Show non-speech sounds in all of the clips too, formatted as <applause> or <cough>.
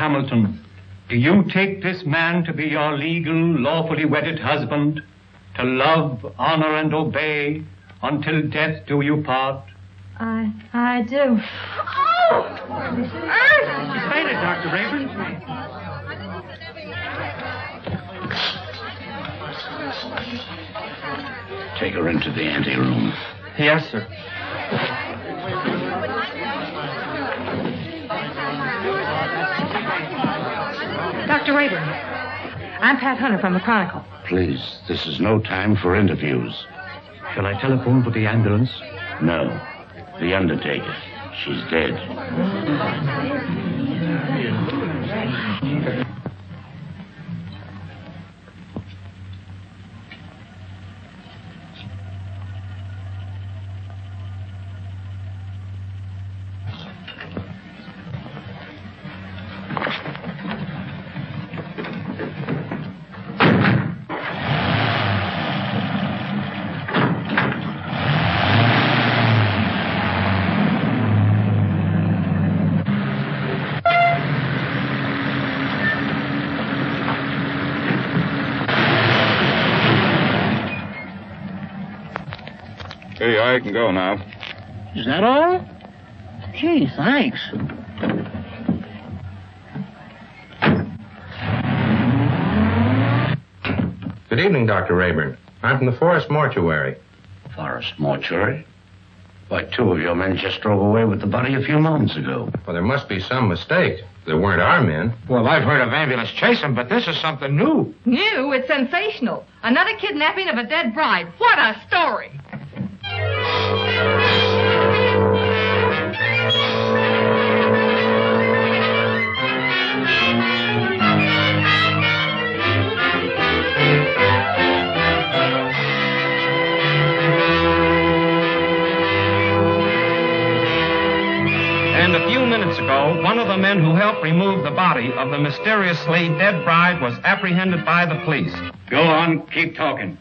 Phyllis Hamilton, do you take this man to be your legal, lawfully wedded husband, to love, honor, and obey until death do you part? I, I do. She's fainted, Dr. Rayburn. Take her into the anteroom. Yes, sir. Dr. Rayburn, I'm Pat Hunter from the Chronicle. Please, this is no time for interviews. Shall I telephone for the ambulance? No. The undertaker. She's dead. I can go now. Is that all? Gee, thanks. Good evening, Dr. Rayburn. I'm from the Forest Mortuary. Forest mortuary? Why, two of your men just drove away with the body a few moments ago. Well, there must be some mistake. They weren't our men. Well, I've heard of ambulance chasing, but this is something new. New? It's sensational. Another kidnapping of a dead bride. What a story! One of the men who helped remove the body of the mysteriously dead bride was apprehended by the police. Go on, keep talking.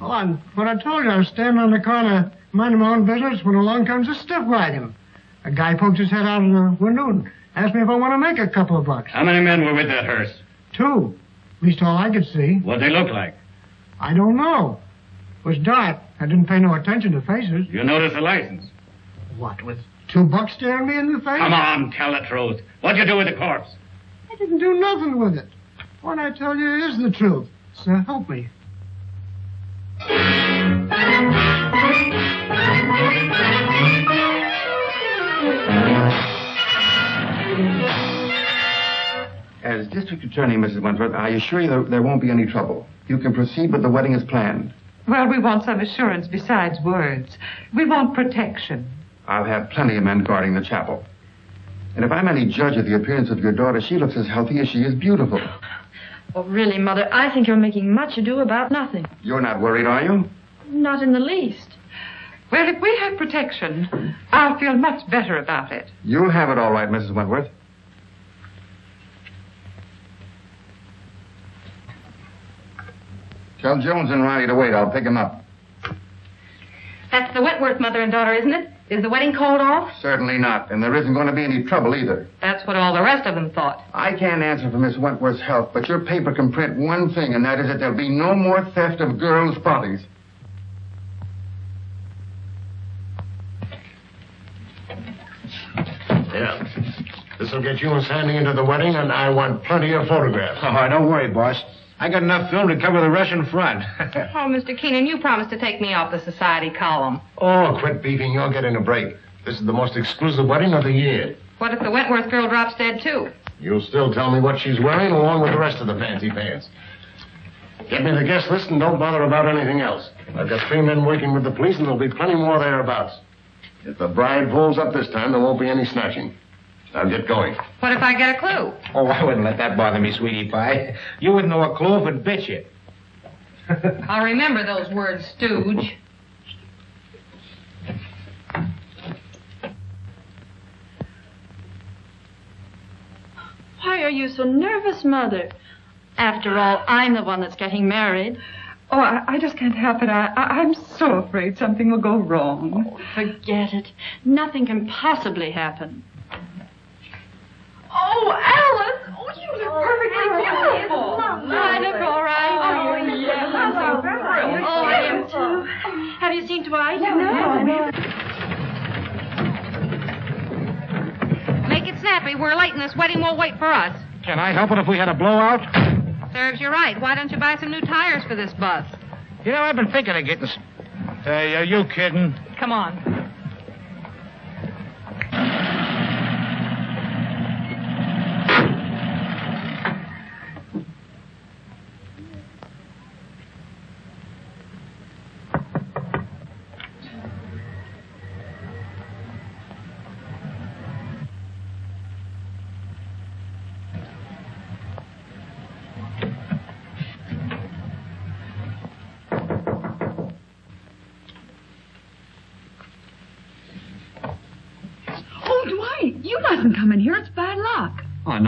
Well, I'm, what I told you, I was standing on the corner minding my own business when along comes a stiff wagon. A guy poked his head out of the window and asked me if I want to make a couple of bucks. How many men were with that hearse? Two. At least all I could see. What they look like? I don't know. It was dark. I didn't pay no attention to faces. You notice the license? What, with two bucks staring me in the face? Come on, tell the truth. What'd you do with the corpse? I didn't do nothing with it. What I tell you is the truth. So help me. As district attorney, Mrs. Wentworth, I assure you there, there won't be any trouble. You can proceed with the wedding as planned. Well, we want some assurance besides words. We want protection. I'll have plenty of men guarding the chapel. And if I'm any judge of the appearance of your daughter, she looks as healthy as she is beautiful. Oh, really, Mother, I think you're making much ado about nothing. You're not worried, are you? Not in the least. Well, if we have protection, I'll feel much better about it. You'll have it all right, Mrs. Wentworth. Tell Jones and Riley to wait. I'll pick him up. That's the Wentworth mother and daughter, isn't it? Is the wedding called off? Certainly not. And there isn't going to be any trouble either. That's what all the rest of them thought. I can't answer for Miss Wentworth's health, but your paper can print one thing, and that is that there'll be no more theft of girls' bodies. Yeah. This'll get you and Sandy into the wedding, and I want plenty of photographs. Oh, don't worry, boss. I got enough film to cover the Russian front. <laughs> Oh, Mr. Keenan, you promised to take me off the society column. Oh, quit beefing. You're getting a break. This is the most exclusive wedding of the year. What if the Wentworth girl drops dead, too? You'll still tell me what she's wearing along with the rest of the fancy pants. Get me the guest list and don't bother about anything else. I've got three men working with the police, and there'll be plenty more thereabouts. If the bride pulls up this time, there won't be any snatching. Now get going. What if I get a clue? Oh, I wouldn't let that bother me, sweetie pie. You wouldn't know a clue if it bit you. <laughs> I'll remember those words, stooge. Why are you so nervous, Mother? After all, I'm the one that's getting married. Oh, I, I just can't help it. I, I, I'm so afraid something will go wrong. Oh, forget it. Nothing can possibly happen. Oh, Alice! Oh, you look oh, perfectly beautiful. I look all right. Oh, oh yes, I'm so. Oh, I am too. Have you seen Dwight? No, no. no. Make it snappy. We're late, and this wedding won't wait for us. Can I help it if we had a blowout? Serves you right. Why don't you buy some new tires for this bus? You know, I've been thinking of getting. Hey, are you kidding? Come on.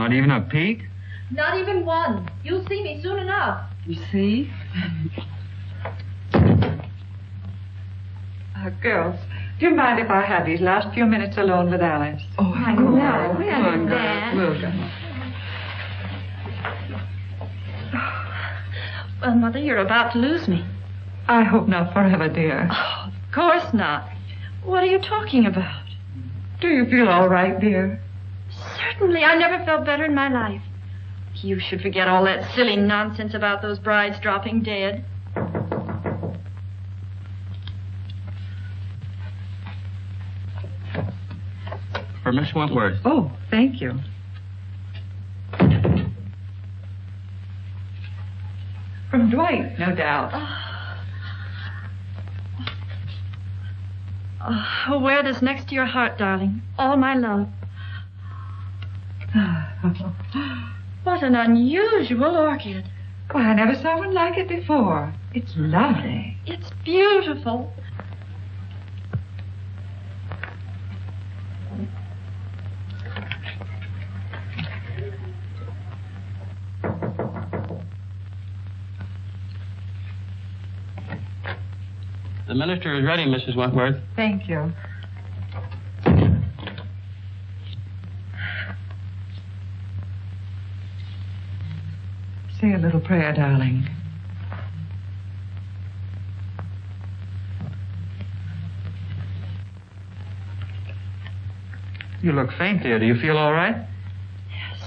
Not even a peek? Not even one. You'll see me soon enough. You see? Uh, girls, do you mind if I have these last few minutes alone with Alice? Oh, I know. We Come on, girls. understand. We'll go. Well, Mother, you're about to lose me. I hope not forever, dear. Oh, of course not. What are you talking about? Do you feel all right, dear? Certainly, I never felt better in my life. You should forget all that silly nonsense about those brides dropping dead. For Miss Wentworth. Oh, thank you. From Dwight, no doubt. Oh, wear this next to your heart, darling. All my love. <laughs> What an unusual orchid. Why, I never saw one like it before. It's lovely. It's beautiful. The minister is ready, Mrs. Wentworth. Thank you. Say a little prayer, darling. You look faint, dear. Do you feel all right? Yes.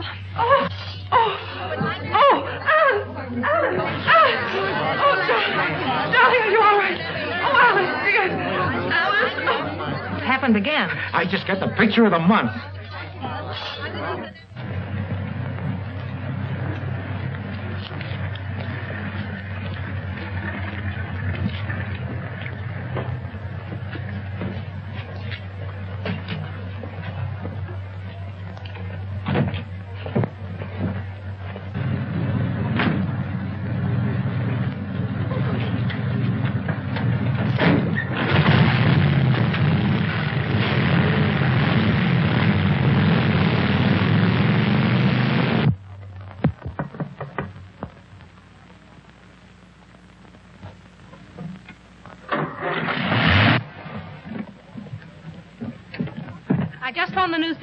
Oh, oh, oh, Alice, Alice, Alice. Oh, oh, oh, oh darling, darling, are you all right? Oh, Alice, dear. Alice. Happened again. I just got the picture of the month.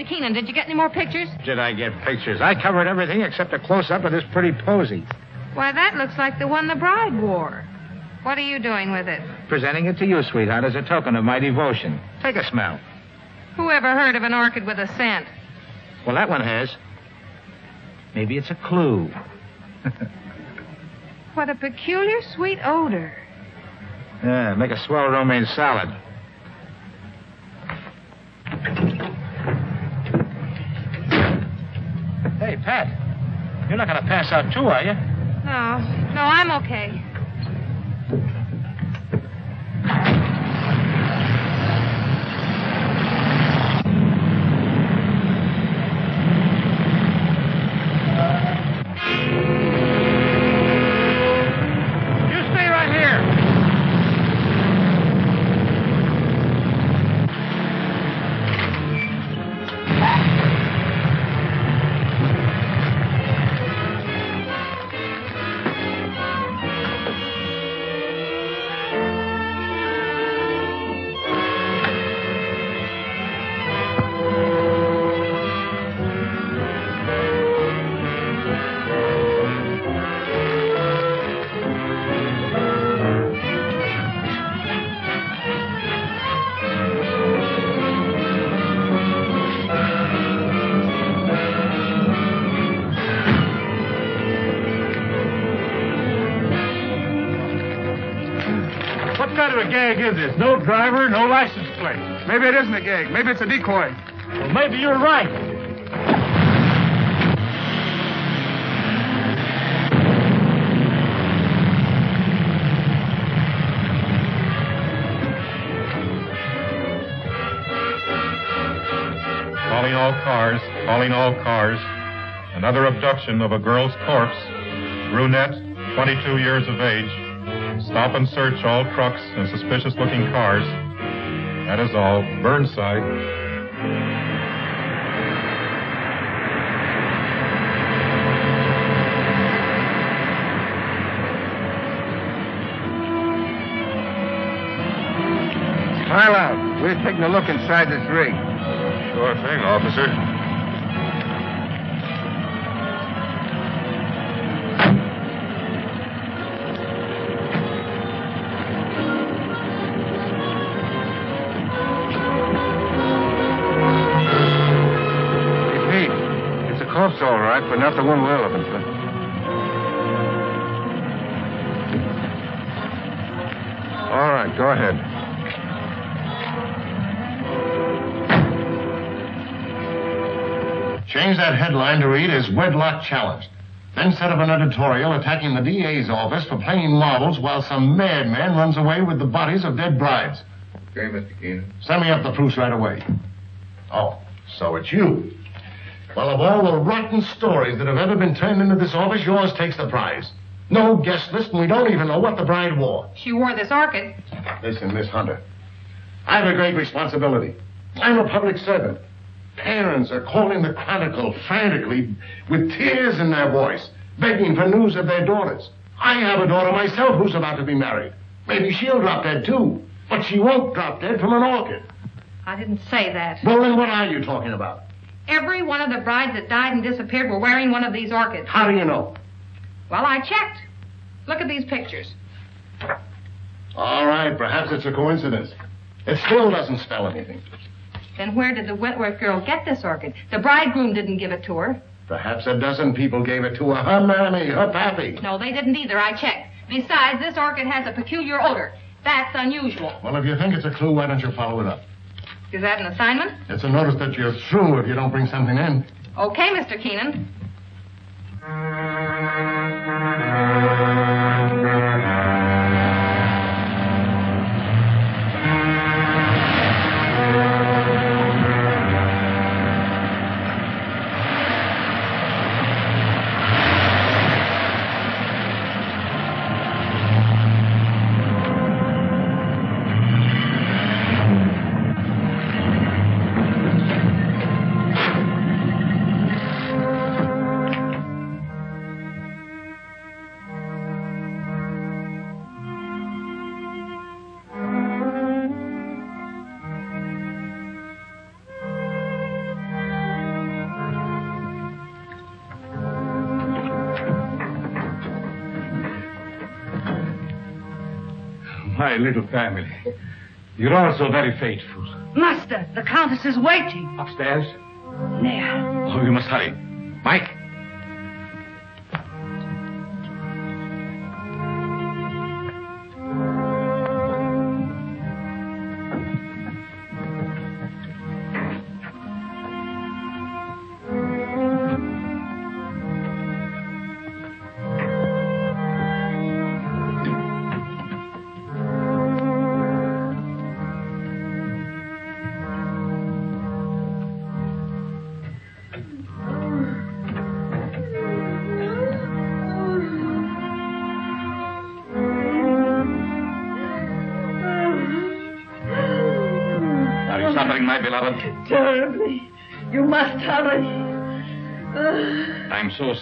Just phoned the news to Keenan. Did you get any more pictures? Did I get pictures? I covered everything except a close up of this pretty posy. Why, that looks like the one the bride wore. What are you doing with it? Presenting it to you, sweetheart, as a token of my devotion. Take a smell. Who ever heard of an orchid with a scent? Well, that one has. Maybe it's a clue. <laughs> What a peculiar sweet odor. Yeah, make a swell romaine salad. Hey, Pat. You're not going to pass out too, are you? No, no, I'm okay. Is this? No driver, no license plate. Maybe it isn't a gag. Maybe it's a decoy. Well, maybe you're right. Calling all cars, calling all cars. Another abduction of a girl's corpse. Brunette, 22 years of age. Stop and search all trucks and suspicious looking cars. That is all. Burnside. Smile out. We're taking a look inside this rig. Sure thing, officer. Right, but not the one we're looking for. All right, go ahead. Change that headline to read as Wedlock Challenged. Then set up an editorial attacking the DA's office for playing marbles while some madman runs away with the bodies of dead brides. Okay, Mr. Keenan. Send me up the proofs right away. Oh, so it's you. Well, of all the rotten stories that have ever been turned into this office, yours takes the prize. No guest list, and we don't even know what the bride wore. She wore this orchid. Listen, Miss Hunter. I have a great responsibility. I'm a public servant. Parents are calling the Chronicle frantically with tears in their voice, begging for news of their daughters. I have a daughter myself who's about to be married. Maybe she'll drop dead too, but she won't drop dead from an orchid. I didn't say that. Well, then what are you talking about? Every one of the brides that died and disappeared were wearing one of these orchids. How do you know? Well, I checked. Look at these pictures. All right, perhaps it's a coincidence. It still doesn't spell anything. Then where did the Wentworth girl get this orchid? The bridegroom didn't give it to her. Perhaps a dozen people gave it to her. Her mammy, her pappy. No, they didn't either. I checked. Besides, this orchid has a peculiar odor. That's unusual. Well, if you think it's a clue, why don't you follow it up? Is that an assignment? It's a notice that you're through if you don't bring something in. Okay, Mr. Keenan. My little family. You're all so very faithful. Master, the Countess is waiting. Upstairs? There. Oh, you must hurry. Mike?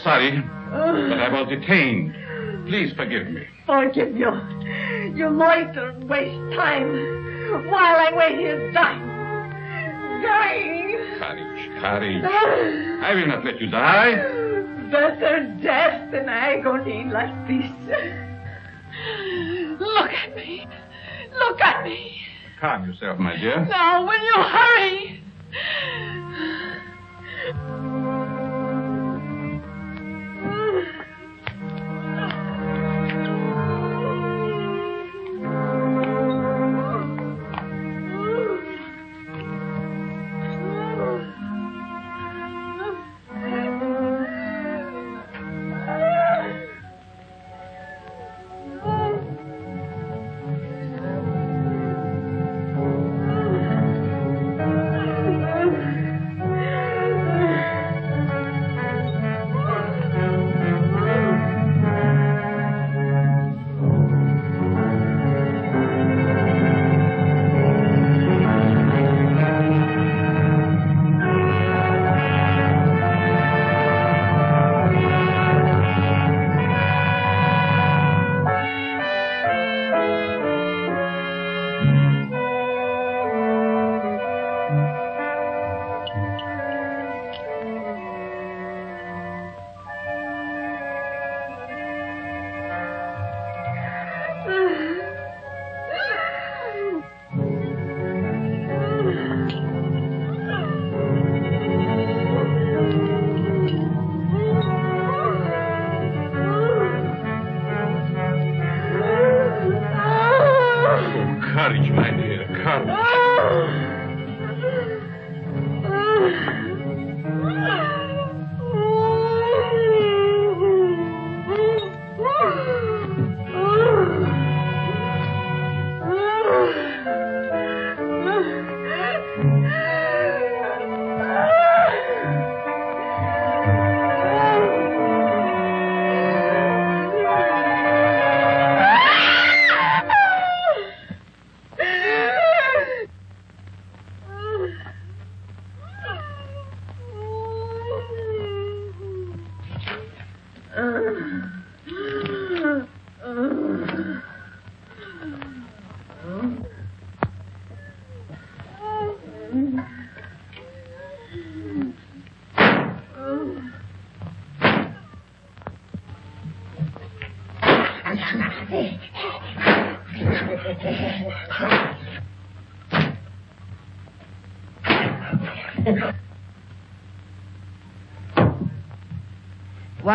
Sorry, ah. but I was detained. Please forgive me. forgive you. You loiter and waste time while I wait here dying. Dying. Courage, courage. I will not let you die. Better death than agony like this. Look at me. Look at me. Calm yourself, my dear. Now, will you hurry?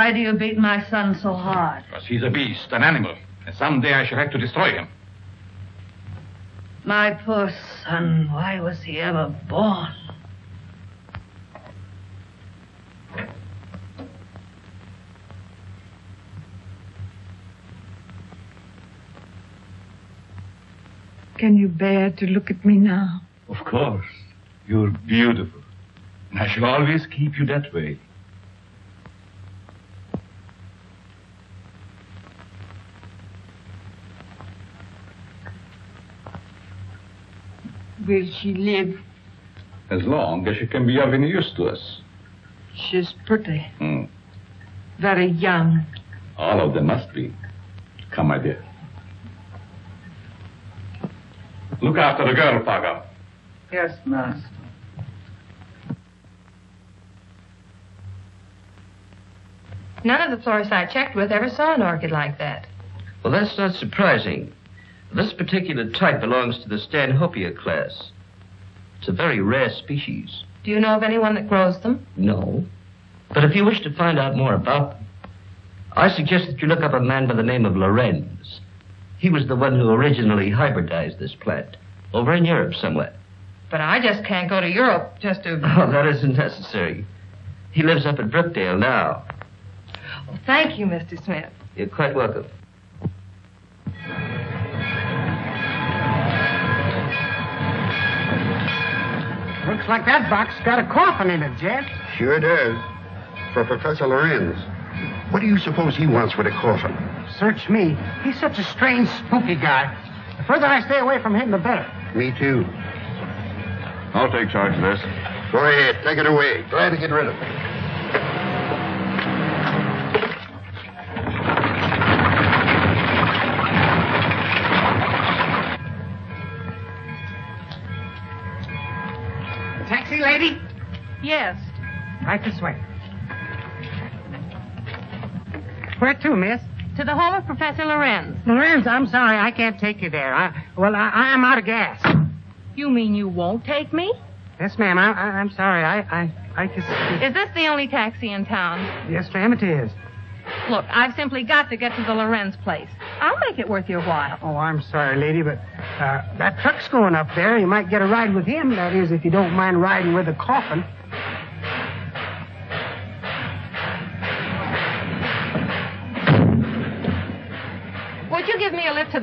Why do you beat my son so hard? Because he's a beast, an animal. And someday I shall have to destroy him. My poor son, why was he ever born? Can you bear to look at me now? Of course. You're beautiful. And I shall always keep you that way. Will she live? As long as she can be of any use to us. She's pretty, Hmm. very young. All of them must be. Come, my dear. Look after the girl, Fagah. Yes, master. None of the florists I checked with ever saw an orchid like that. Well, that's not surprising. This particular type belongs to the Stanhopea class. It's a very rare species. Do you know of anyone that grows them? No. But if you wish to find out more about them, I suggest that you look up a man by the name of Lorenz. He was the one who originally hybridized this plant, over in Europe somewhere. But I just can't go to Europe just to. <laughs> Oh, that isn't necessary. He lives up at Brookdale now. Oh, thank you, Mr. Smith. You're quite welcome. Looks like that box got a coffin in it, Jet. Sure does. For Professor Lorenz. What do you suppose he wants with a coffin? Search me. He's such a strange, spooky guy. The further I stay away from him, the better. Me too. I'll take charge of this. Go ahead, take it away. Glad to get rid of it. Yes. Right this way. Where to, miss? To the home of Professor Lorenz. Lorenz, I'm sorry, I can't take you there. I, well, I, I'm out of gas. You mean you won't take me? Yes, ma'am. I, I, I'm sorry. I, I, I just. Is this the only taxi in town? Yes, ma'am, it is. Look, I've simply got to get to the Lorenz place. I'll make it worth your while. Oh, I'm sorry, lady, but uh, that truck's going up there. You might get a ride with him. That is, if you don't mind riding with a coffin.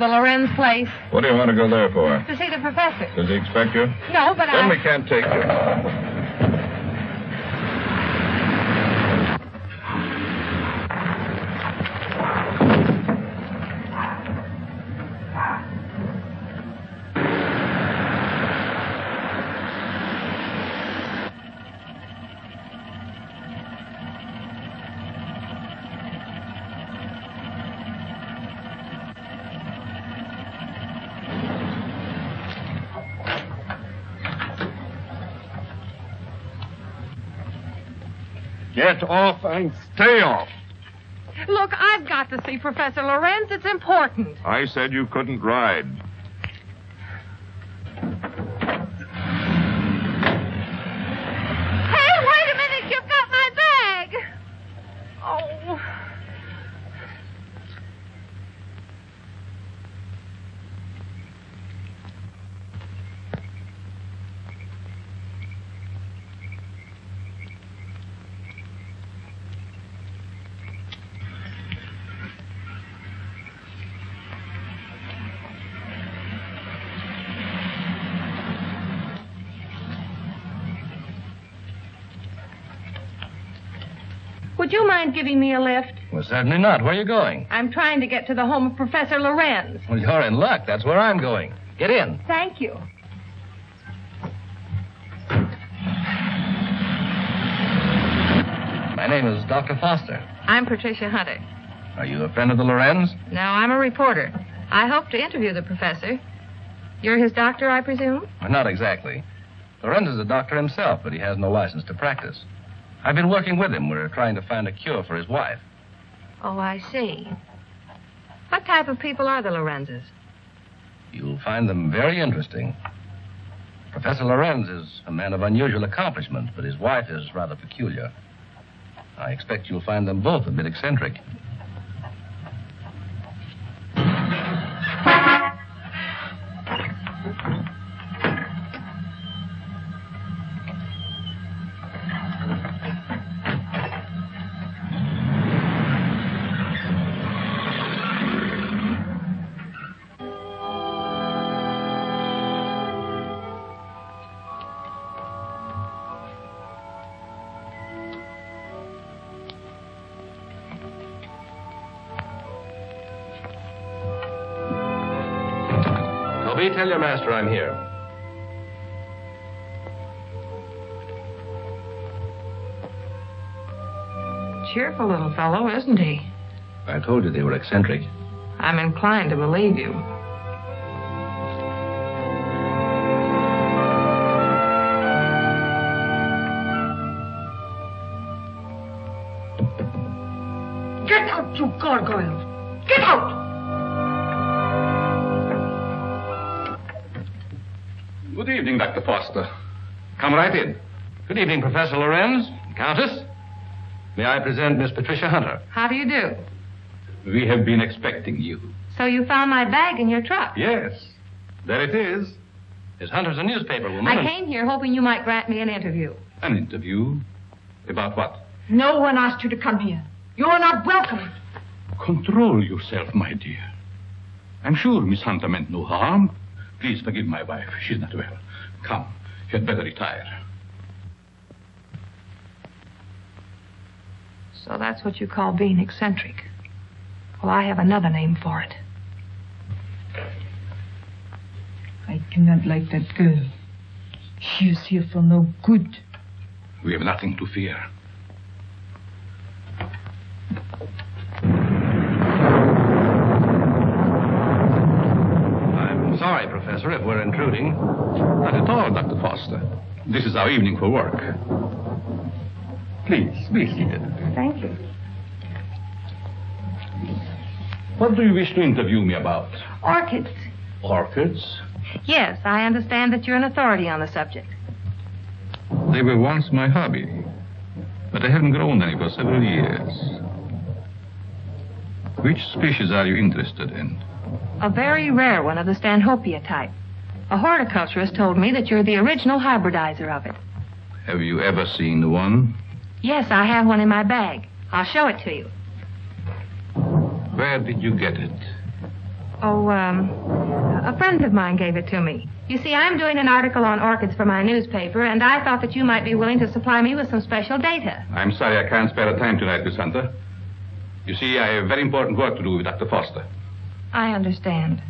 The Lorenz place What do you want to go there for? to see the professor? Does he expect you? No, but Then I. we can't take you. Get off and stay off. Look, I've got to see Professor Lorenz. It's important. I said you couldn't ride. Mind giving me a lift? Well, certainly not. Where are you going? I'm trying to get to the home of Professor Lorenz. Well, you're in luck. That's where I'm going. Get in. Thank you. My name is Dr. Foster. I'm Patricia Hunter. Are you a friend of the Lorenz? No, I'm a reporter. I hope to interview the professor. You're his doctor, I presume? Well, not exactly. Lorenz is a doctor himself, but he has no license to practice. I've been working with him. We're trying to find a cure for his wife. Oh, I see. What type of people are the Lorenzes? You'll find them very interesting. Professor Lorenz is a man of unusual accomplishment, but his wife is rather peculiar. I expect you'll find them both a bit eccentric. Tell your master I'm here. Cheerful little fellow, isn't he? I told you they were eccentric. I'm inclined to believe you. Come right in. Good evening, Professor Lorenz. Countess. May I present Miss Patricia Hunter? How do you do? We have been expecting you. So you found my bag in your truck? Yes. There it is. Miss Hunter's a newspaper woman. I came here hoping you might grant me an interview. An interview? About what? No one asked you to come here. You are not welcome. Control yourself, my dear. I'm sure Miss Hunter meant no harm. Please forgive my wife. She's not well. Come. You had better retire. So that's what you call being eccentric. Well, I have another name for it. I cannot like that girl. She is here for no good. We have nothing to fear. I'm sorry, Professor, Not at all, Dr. Foster. This is our evening for work. Please, be seated. Thank you. What do you wish to interview me about? Orchids. Orchids? Yes, I understand that you're an authority on the subject. They were once my hobby, but I haven't grown any for several years. Which species are you interested in? A very rare one of the Stanhopea type. A horticulturist told me that you're the original hybridizer of it. Have you ever seen the one? Yes, I have one in my bag. I'll show it to you. Where did you get it? Oh, um, a friend of mine gave it to me. You see, I'm doing an article on orchids for my newspaper, and I thought that you might be willing to supply me with some special data. I'm sorry I can't spare the time tonight, Miss Hunter. You see, I have very important work to do with Dr. Foster. I understand.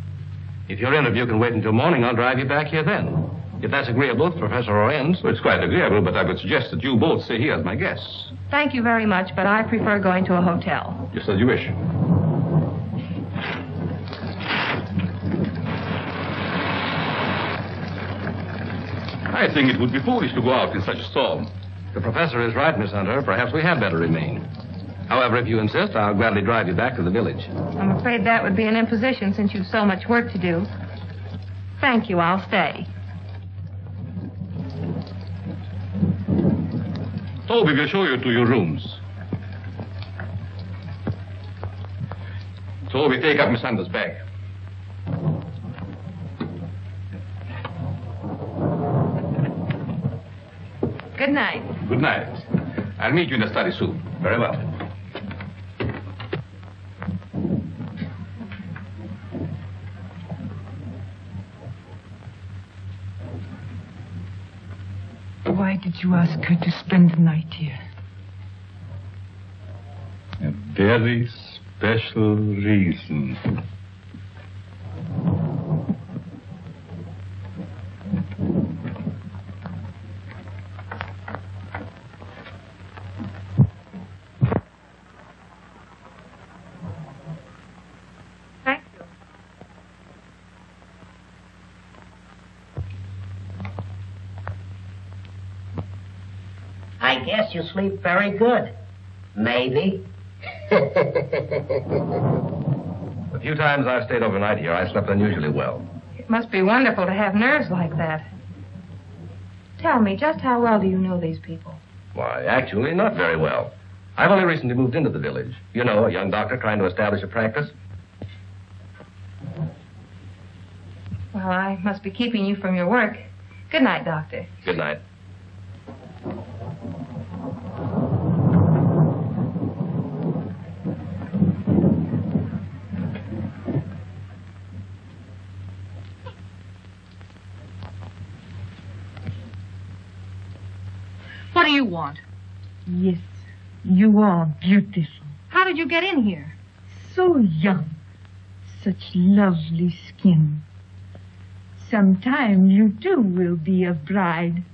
If your interview can wait until morning, I'll drive you back here then. If that's agreeable to Professor Lorenz. Well, it's quite agreeable, but I would suggest that you both stay here as my guests. Thank you very much, but I prefer going to a hotel. Just as you wish. I think it would be foolish to go out in such a storm. The professor is right, Miss Hunter. Perhaps we had better remain. However, if you insist, I'll gladly drive you back to the village. I'm afraid that would be an imposition since you've so much work to do. Thank you, I'll stay. Toby will show you to your rooms. Toby, take up Miss Hunter's bag. Good night. Good night. I'll meet you in the study soon. Very well. Why did you ask her to spend the night here? A very special reason. Sleep very good. Maybe. <laughs> The few times I've stayed overnight here, I slept unusually well. It must be wonderful to have nerves like that. Tell me, just how well do you know these people? Why, actually, not very well. I've only recently moved into the village. You know, a young doctor trying to establish a practice. Well, I must be keeping you from your work. Good night, Doctor. Good night. What do you want? Yes, are beautiful. How did you get in here? So young. Such lovely skin. Sometime you too will be a bride.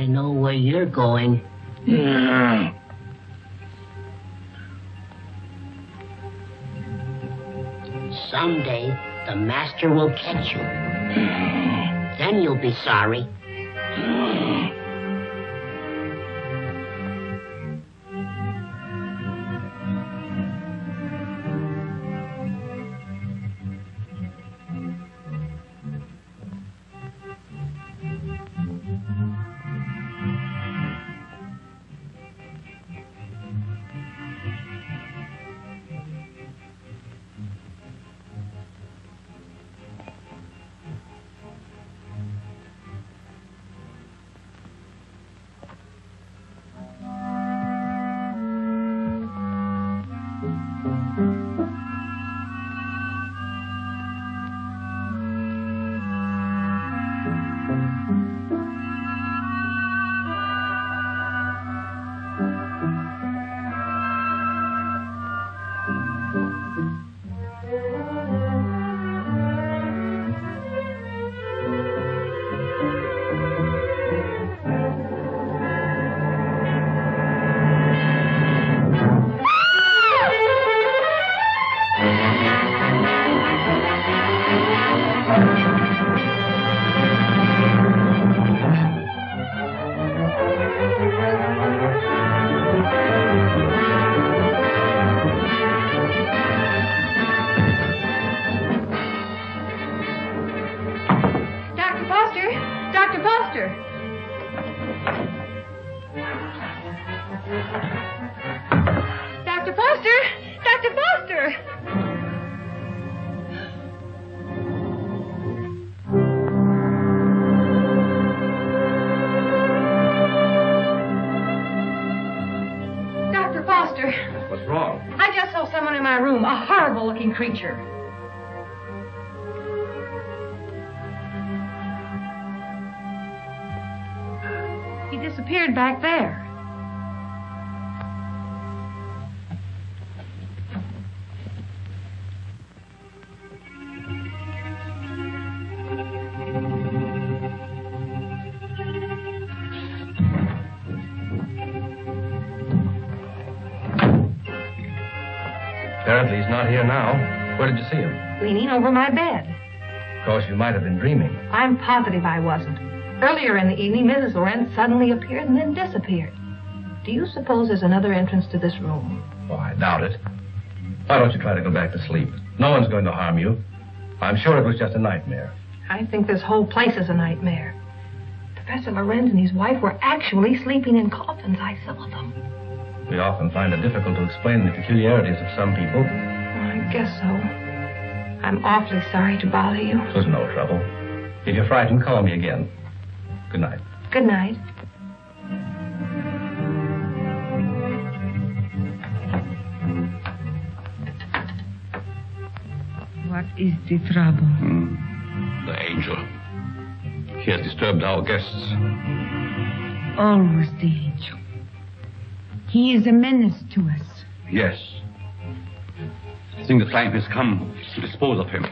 I know where you're going. Someday, the master will catch you. Then you'll be sorry. Creature. He disappeared back there. Apparently he's not here now. Where did you see him? Leaning over my bed. Of course, you might have been dreaming. I'm positive I wasn't. Earlier in the evening, Mrs. Lorenz suddenly appeared and then disappeared. Do you suppose there's another entrance to this room? Oh, I doubt it. Why don't you try to go back to sleep? No one's going to harm you. I'm sure it was just a nightmare. I think this whole place is a nightmare. Professor Lorenz and his wife were actually sleeping in coffins. I saw them. We often find it difficult to explain the peculiarities of some people. I guess so. I'm awfully sorry to bother you. It was no trouble. If you're frightened, call me again. Good night. Good night. What is the trouble? Hmm. The angel. He has disturbed our guests. Always the angel. He is a menace to us. Yes. The time has come to dispose of him.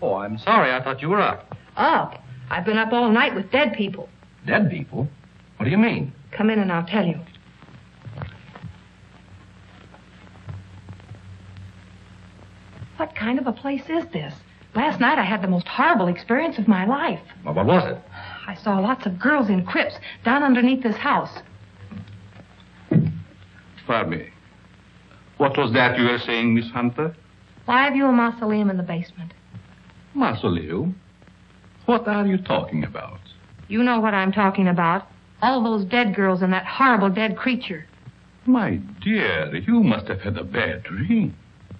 Oh, I'm sorry. I thought you were up. Up? I've been up all night with dead people. Dead people? What do you mean? Come in and I'll tell you. What kind of a place is this? Last night I had the most horrible experience of my life. Well, what was it? I saw lots of girls in crypts down underneath this house. Pardon me. What was that you were saying, Miss Hunter? Why have you a mausoleum in the basement? Mausoleum? What are you talking about? You know what I'm talking about. All those dead girls and that horrible dead creature. My dear, you must have had a bad dream.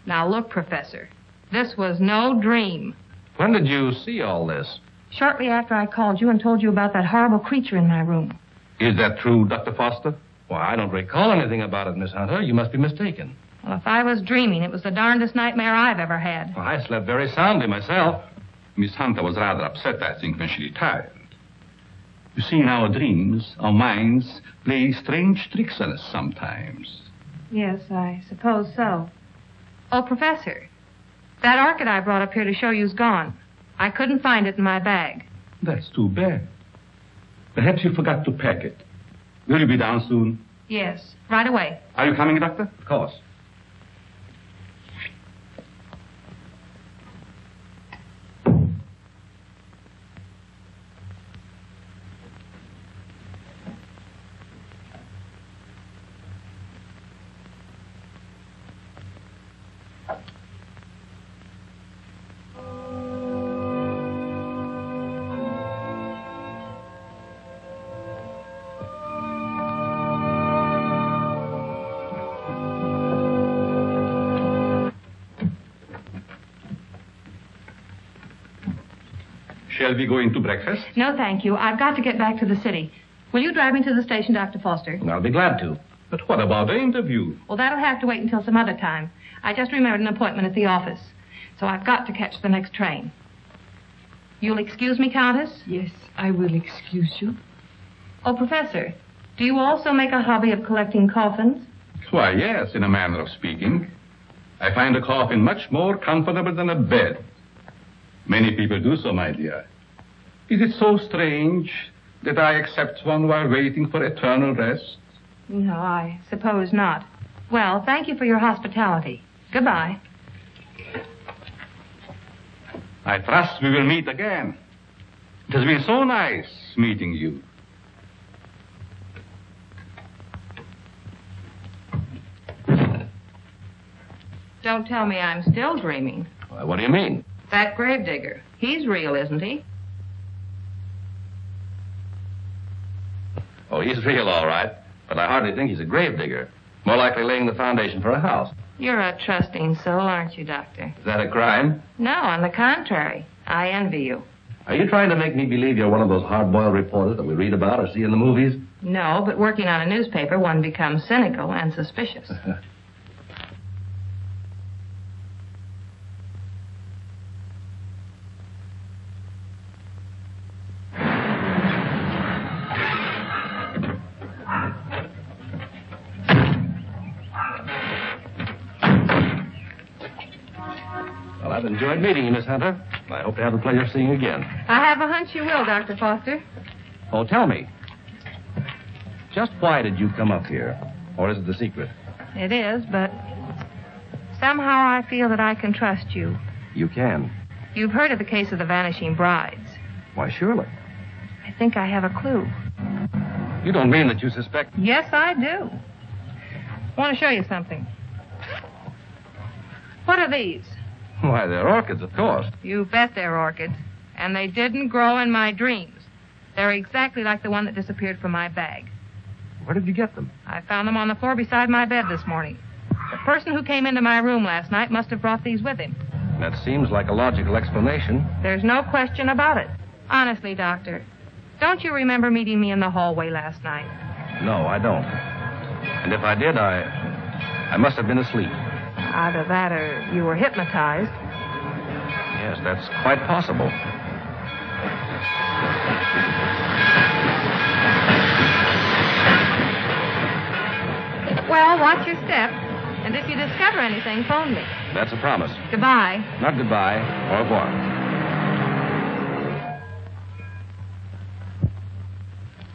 Now look, Professor. This was no dream. When did you see all this? Shortly after I called you and told you about that horrible creature in my room. Is that true, Dr. Foster? Why, I don't recall anything about it, Miss Hunter. You must be mistaken. Well, if I was dreaming, it was the darndest nightmare I've ever had. Well, I slept very soundly myself. Miss Hunter was rather upset, I think, when she retired. You see, in our dreams, our minds play strange tricks on us sometimes. Yes, I suppose so. Oh, Professor, that orchid I brought up here to show you's gone. I couldn't find it in my bag. That's too bad. Perhaps you forgot to pack it. Will you be down soon? Yes, right away. Are you coming, Doctor? Of course. Shall we go into breakfast? No, thank you. I've got to get back to the city. Will you drive me to the station, Dr. Foster? I'll be glad to. But what about the interview? Well, that'll have to wait until some other time. I just remembered an appointment at the office. So I've got to catch the next train. You'll excuse me, Countess? Yes, I will excuse you. Oh, Professor, do you also make a hobby of collecting coffins? Why, yes, in a manner of speaking. I find a coffin much more comfortable than a bed. Many people do so, my dear. Is it so strange that I accept one while waiting for eternal rest? No, I suppose not. Well, thank you for your hospitality. Goodbye. I trust we will meet again. It has been so nice meeting you. Don't tell me I'm still dreaming. Why, what do you mean? That gravedigger. He's real, isn't he? Oh, he's real, all right. But I hardly think he's a gravedigger. More likely laying the foundation for a house. You're a trusting soul, aren't you, Doctor? Is that a crime? No, on the contrary. I envy you. Are you trying to make me believe you're one of those hard-boiled reporters that we read about or see in the movies? No, but working on a newspaper, one becomes cynical and suspicious. <laughs> Enjoyed meeting you, Miss Hunter. I hope to have the pleasure of seeing you again. I have a hunch you will, Dr. Foster. Oh, tell me. Just why did you come up here? Or is it the secret? It is, but somehow I feel that I can trust you. You can. You've heard of the case of the vanishing brides. Why, surely. I think I have a clue. You don't mean that you suspect. Yes, I do. I want to show you something. What are these? <laughs> Why, they're orchids, of course. You bet they're orchids. And they didn't grow in my dreams. They're exactly like the one that disappeared from my bag. Where did you get them? I found them on the floor beside my bed this morning. The person who came into my room last night must have brought these with him. That seems like a logical explanation. There's no question about it. Honestly, Doctor, don't you remember meeting me in the hallway last night? No, I don't. And if I did, I. I must have been asleep. Either that or you were hypnotized. Yes, that's quite possible. Well, watch your step. And if you discover anything, phone me. That's a promise. Goodbye. Not goodbye. Au revoir.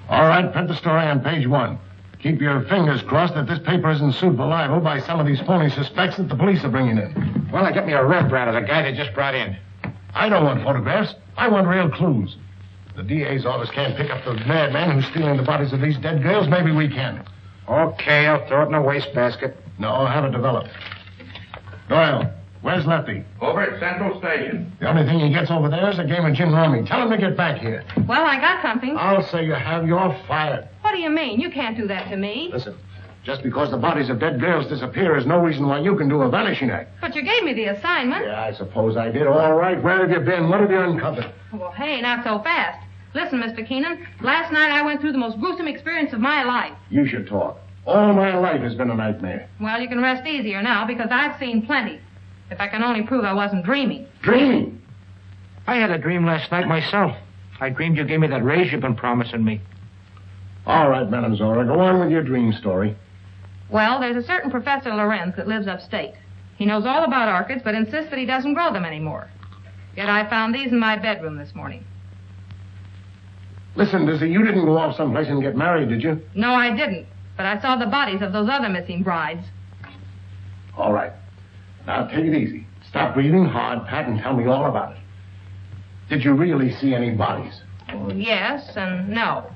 All right, print the story on page one. Keep your fingers crossed that this paper isn't sued for libel by some of these phony suspects that the police are bringing in. Well, I get me a reprint of the guy they just brought in. I don't want photographs. I want real clues. The DA's office can't pick up the madman who's stealing the bodies of these dead girls. Maybe we can. Okay, I'll throw it in a wastebasket. No, I'll have it developed. Doyle, where's Lefty? Over at Central Station. The only thing he gets over there is a game of gin rummy. Tell him to get back here. Well, I got something. I'll say you have. You're fired. What do you mean? You can't do that to me. Listen, just because the bodies of dead girls disappear is no reason why you can do a vanishing act. But you gave me the assignment. Yeah, I suppose I did. All right, where have you been? What have you uncovered? Well, hey, not so fast. Listen, Mr. Keenan, last night I went through the most gruesome experience of my life. You should talk. All my life has been a nightmare. Well, you can rest easier now because I've seen plenty. If I can only prove I wasn't dreaming. Dreaming? I had a dream last night myself. I dreamed you gave me that raise you've been promising me. All right, Madam Zora, go on with your dream story. Well, there's a certain Professor Lorenz that lives upstate. He knows all about orchids, but insists that he doesn't grow them anymore. Yet I found these in my bedroom this morning. Listen, Dizzy, you didn't go off someplace and get married, did you? No, I didn't. But I saw the bodies of those other missing brides. All right. Now, take it easy. Stop breathing hard, Pat, and tell me all about it. Did you really see any bodies? Oh, yes and no.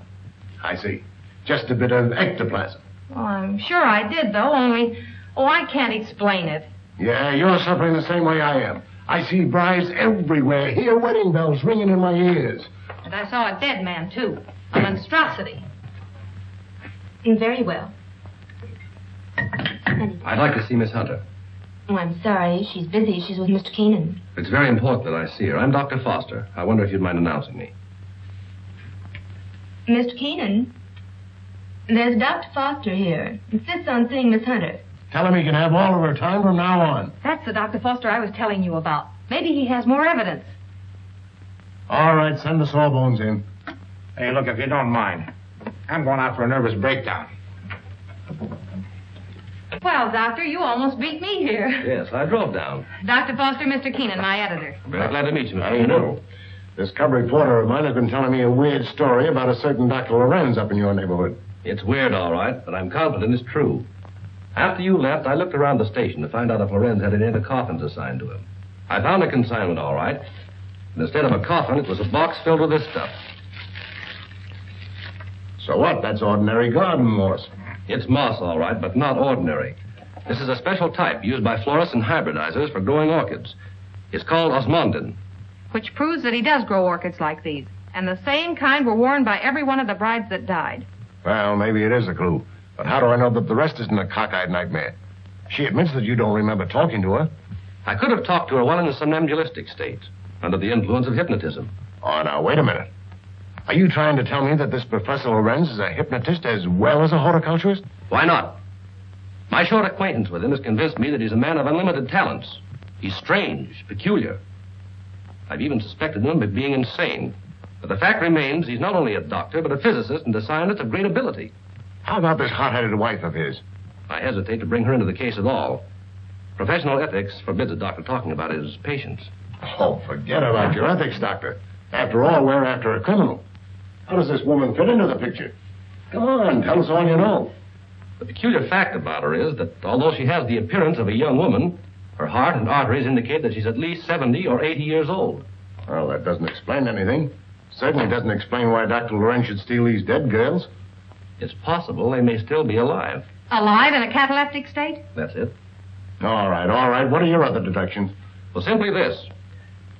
I see. Just a bit of ectoplasm. Well, I'm sure I did, though, only. Oh, I can't explain it. Yeah, you're suffering the same way I am. I see brides everywhere. Hear wedding bells ringing in my ears. And I saw a dead man, too. A monstrosity. Very well. I'd like to see Miss Hunter. Oh, I'm sorry. She's busy. She's with Mr. Keenan. It's very important that I see her. I'm Dr. Foster. I wonder if you'd mind announcing me. Mr. Keenan, there's Dr. Foster here. Insists on seeing Miss Hunter. Tell him he can have all of her time from now on. That's the Dr. Foster I was telling you about. Maybe he has more evidence. All right, send the sawbones in. Hey, look, if you don't mind, I'm going out for a nervous breakdown. Well, Doctor, you almost beat me here. Yes, I drove down. Dr. Foster, Mr. Keenan, my editor. Very glad to meet you, Mr. How do you Keenan. know? This cub reporter of mine has been telling me a weird story about a certain Dr. Lorenz up in your neighborhood. It's weird, all right, but I'm confident it's true. After you left, I looked around the station to find out if Lorenz had any other coffins assigned to him. I found a consignment, all right, And instead of a coffin, it was a box filled with this stuff. So what? That's ordinary garden moss. It's moss, all right, but not ordinary. This is a special type used by florists and hybridizers for growing orchids. It's called osmundine. Which proves that he does grow orchids like these. And the same kind were worn by every one of the brides that died. Well, maybe it is a clue. But how do I know that the rest isn't a cockeyed nightmare? She admits that you don't remember talking to her. I could have talked to her while in a somnambulistic state, under the influence of hypnotism. Oh, now, wait a minute. Are you trying to tell me that this Professor Lorenz is a hypnotist as well as a horticulturist? Why not? My short acquaintance with him has convinced me that he's a man of unlimited talents. He's strange, peculiar. I've even suspected him of being insane. But the fact remains he's not only a doctor, but a physicist and a scientist of great ability. How about this hot-headed wife of his? I hesitate to bring her into the case at all. Professional ethics forbids a doctor talking about his patients. Oh, forget about your ethics, Doctor. After all, we're after a criminal. How does this woman fit into the picture? Come on, tell us all you know. The peculiar fact about her is that although she has the appearance of a young woman, her heart and arteries indicate that she's at least 70 or 80 years old. Well, that doesn't explain anything. Certainly doesn't explain why Dr. Lorenz should steal these dead girls. It's possible they may still be alive. Alive in a cataleptic state? That's it. All right, all right. What are your other deductions? Well, simply this.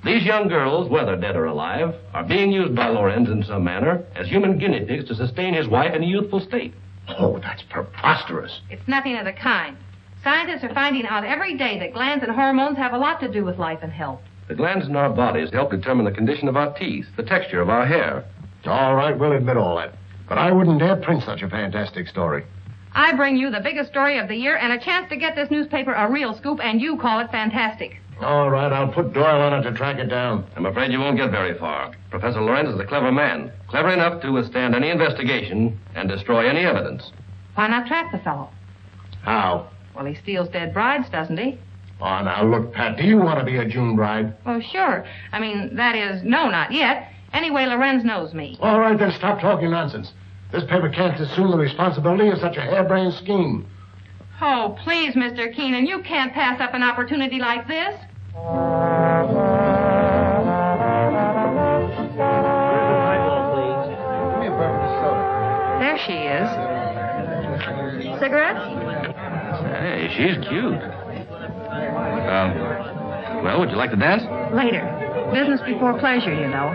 These young girls, whether dead or alive, are being used by Lorenz in some manner as human guinea pigs to sustain his wife in a youthful state. Oh, that's preposterous. It's nothing of the kind. Scientists are finding out every day that glands and hormones have a lot to do with life and health. The glands in our bodies help determine the condition of our teeth, the texture of our hair. All right, we'll admit all that. But I wouldn't dare print such a fantastic story. I bring you the biggest story of the year and a chance to get this newspaper a real scoop, and you call it fantastic. All right, I'll put Doyle on it to track it down. I'm afraid you won't get very far. Professor Lorenz is a clever man, clever enough to withstand any investigation and destroy any evidence. Why not trap the fellow? How? Well, he steals dead brides, doesn't he? Oh, now look, Pat, do you want to be a June bride? Well, sure. I mean, that is, no, not yet. Anyway, Lorenz knows me. All right, then stop talking nonsense. This paper can't assume the responsibility of such a harebrained scheme. Oh, please, Mr. Keenan, you can't pass up an opportunity like this. There she is. Cigarettes? Hey, she's cute. Um, well, would you like to dance? Later. Business before pleasure, you know.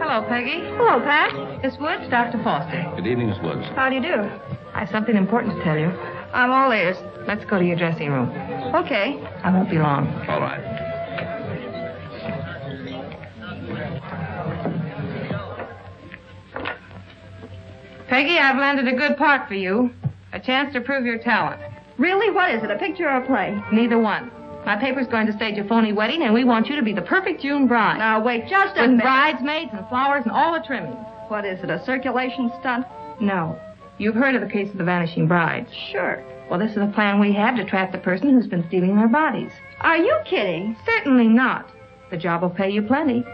Hello, Peggy. Hello, Pat. Miss Woods, Dr. Foster. Good evening, Miss Woods. How do you do? I have something important to tell you. I'm all ears. Let's go to your dressing room. Okay. I won't be long. All right. Peggy, I've landed a good part for you. A chance to prove your talent. Really? What is it, a picture or a play? Neither one. My paper's going to stage a phony wedding, and we want you to be the perfect June bride. Now, wait just a With minute. bridesmaids and flowers and all the trimmings. What is it, a circulation stunt? No. You've heard of the case of the vanishing brides. Sure. Well, this is a plan we have to track the person who's been stealing their bodies. Are you kidding? Certainly not. The job will pay you plenty.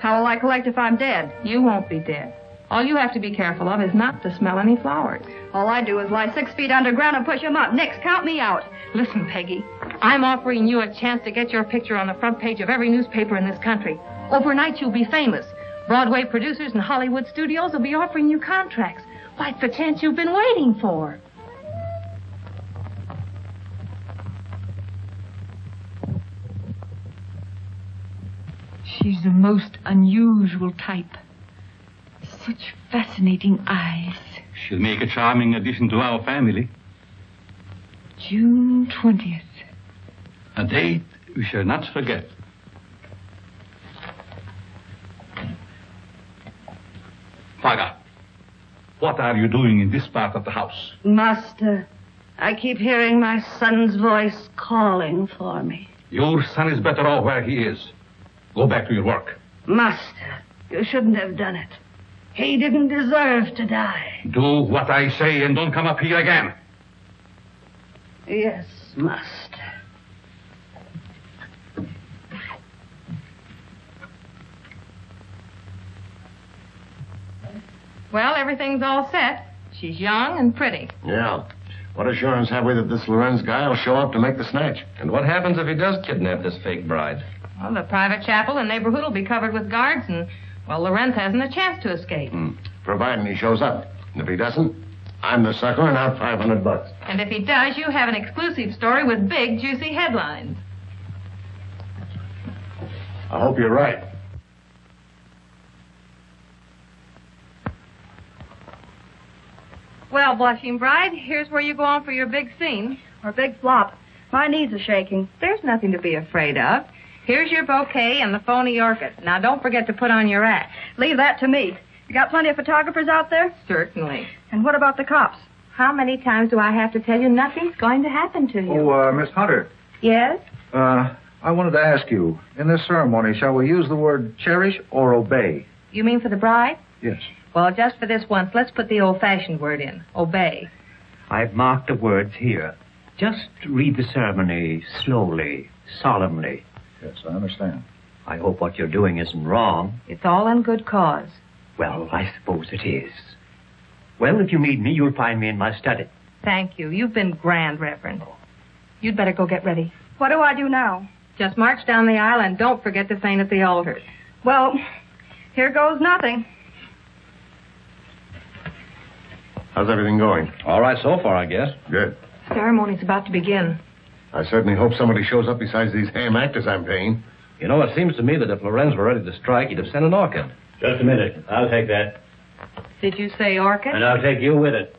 How will I collect if I'm dead? You won't be dead. All you have to be careful of is not to smell any flowers. All I do is lie six feet underground and push 'em up. Nix, count me out. Listen, Peggy, I'm offering you a chance to get your picture on the front page of every newspaper in this country. Overnight, you'll be famous. Broadway producers and Hollywood studios will be offering you contracts. Why, it's the chance you've been waiting for. She's the most unusual type. Such fascinating eyes. She'll make a charming addition to our family. June 20th. A date we shall not forget. Fagah, what are you doing in this part of the house? Master, I keep hearing my son's voice calling for me. Your son is better off where he is. Go back to your work. Master, you shouldn't have done it. He didn't deserve to die. Do what I say and don't come up here again. Yes, master. Well, everything's all set. She's young and pretty. Yeah. What assurance have we that this Lorenz guy will show up to make the snatch? And what happens if he does kidnap this fake bride? Well, the private chapel and neighborhood will be covered with guards, and, well, Lorenz hasn't a chance to escape. Hmm. Providing he shows up. And if he doesn't, I'm the sucker and out 500 bucks. And if he does, you have an exclusive story with big, juicy headlines. I hope you're right. Well, blushing bride, here's where you go on for your big scene. Or big flop. My knees are shaking. There's nothing to be afraid of. Here's your bouquet and the phony orchid. Now, don't forget to put on your act. Leave that to me. You got plenty of photographers out there? Certainly. And what about the cops? How many times do I have to tell you nothing's going to happen to you? Oh, uh, Miss Hunter, Yes? uh, I wanted to ask you, in this ceremony, shall we use the word cherish or obey? You mean for the bride? Yes. Well, just for this once, let's put the old-fashioned word in. Obey. I've marked the words here. Just read the ceremony slowly, solemnly. Yes, I understand. I hope what you're doing isn't wrong. It's all in good cause. Well, I suppose it is. Well, if you need me, you'll find me in my study. Thank you. You've been grand, Reverend. You'd better go get ready. What do I do now? Just march down the aisle and don't forget to faint at the altar. Well, here goes nothing. How's everything going? All right so far, I guess. Good. Ceremony's about to begin. I certainly hope somebody shows up besides these ham actors I'm paying. You know, it seems to me that if Lorenz were ready to strike, he'd have sent an orchid. Just a minute. I'll take that. Did you say orchid? And I'll take you with it.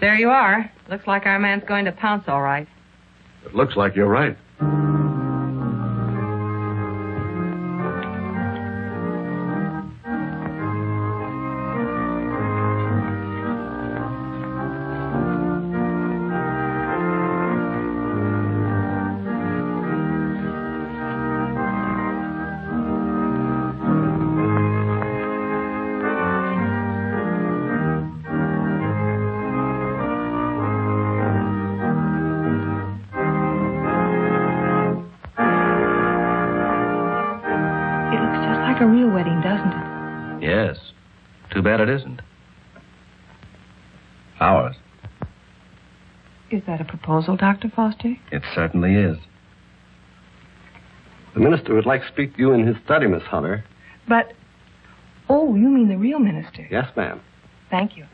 There you are. Looks like our man's going to pounce all right. It looks like you're right. Proposal, Dr. Foster? It certainly is. The minister would like to speak to you in his study, Miss Hunter. But, oh, you mean the real minister? Yes, ma'am. Thank you.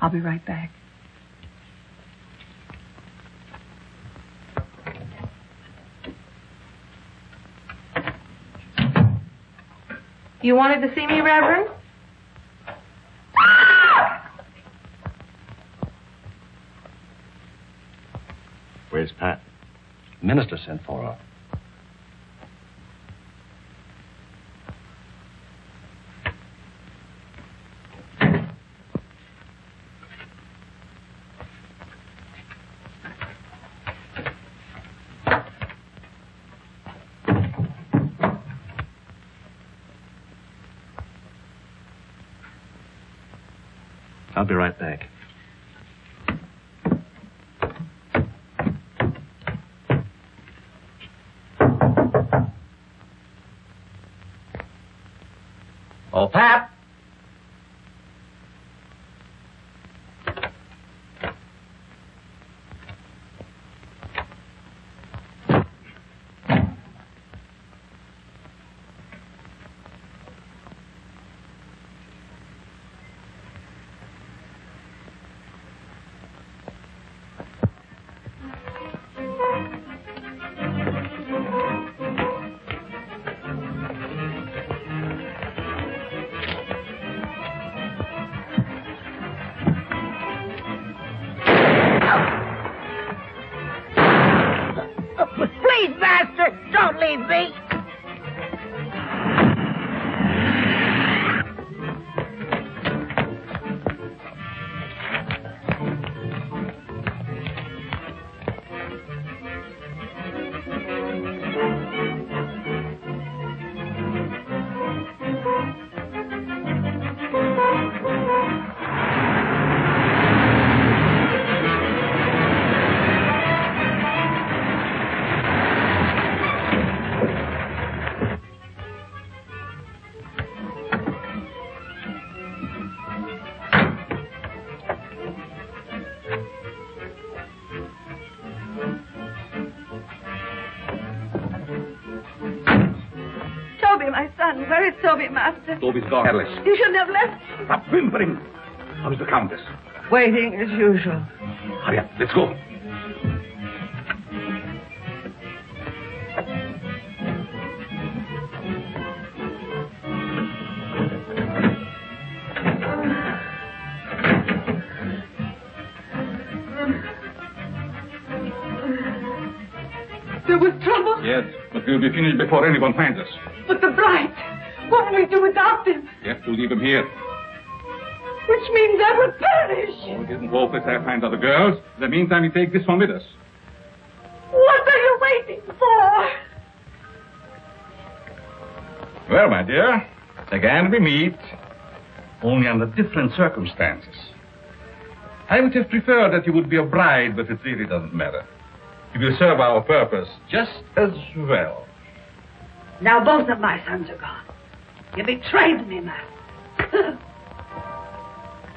I'll be right back. You wanted to see me, Reverend? Where's Pat? Minister sent for her. I'll be right back. Oh, gone. Where is Toby, Master? Toby's gone. Alice. You shouldn't have left. Stop whimpering. How's the Countess? Waiting as usual. Hurry up. Let's go. There was trouble, Yes, but we'll be finished before anyone finds us. but the bride. What will we do without them? We have to leave him here. Which means I will perish. We didn't hope that I find other girls. In the meantime, we take this one with us. What are you waiting for? Well, my dear, again we meet, only under different circumstances. I would have preferred that you would be a bride, but it really doesn't matter. You will serve our purpose just as well. Now both of my sons are gone. You betrayed me, Master.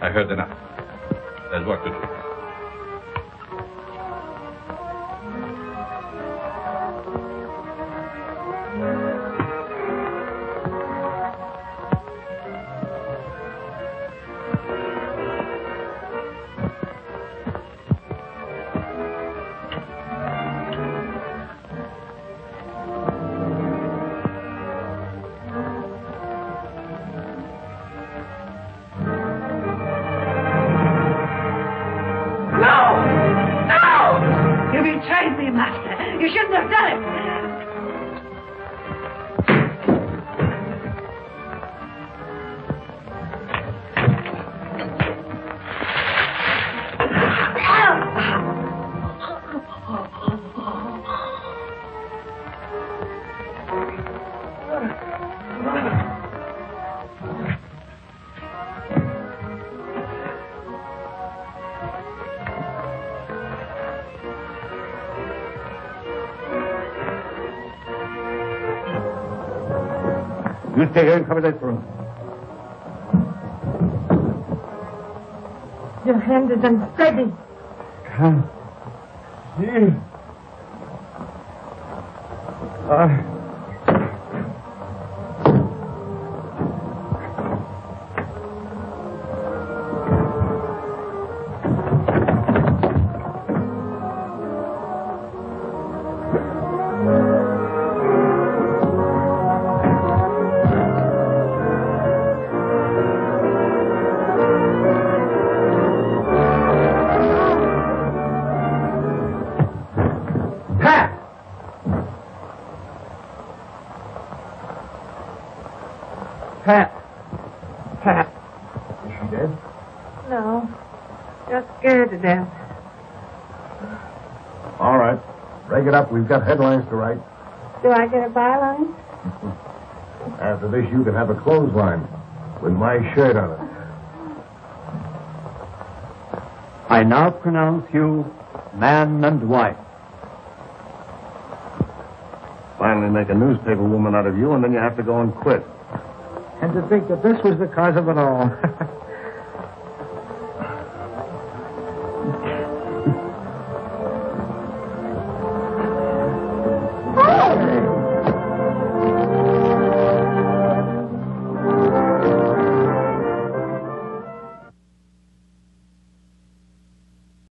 I heard enough. There's work to do. You stay here and cover that room. Your hand is unsteady. Come. We've got headlines to write. Do I get a byline? <laughs> After this, you can have a clothesline with my shirt on it. I now pronounce you man and wife. Finally make a newspaper woman out of you, and then you have to go and quit. And to think that this was the cause of it all. <laughs>